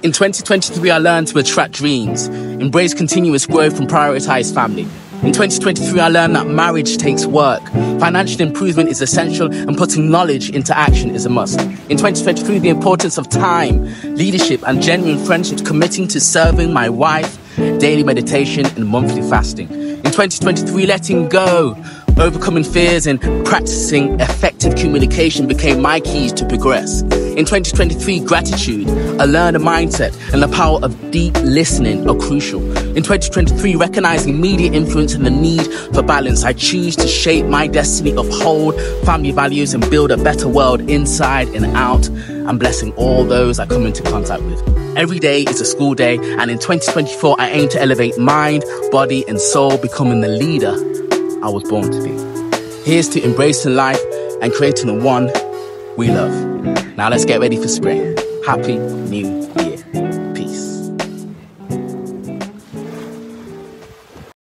In 2023, I learned to attract dreams, embrace continuous growth, and prioritize family. In 2023, I learned that marriage takes work. Financial improvement is essential, and putting knowledge into action is a must. In 2023, the importance of time, leadership, and genuine friendships, committing to serving my wife, daily meditation, and monthly fasting. In 2023, letting go, overcoming fears, and practicing effective communication became my keys to progress. In 2023, gratitude, a learner mindset, and the power of deep listening are crucial. In 2023, recognizing media influence and the need for balance, I choose to shape my destiny, uphold family values, and build a better world inside and out. I'm blessing all those I come into contact with. Every day is a school day, and in 2024, I aim to elevate mind, body, and soul, becoming the leader I was born to be. Here's to embracing life and creating the one we love. Now let's get ready for spring. Happy New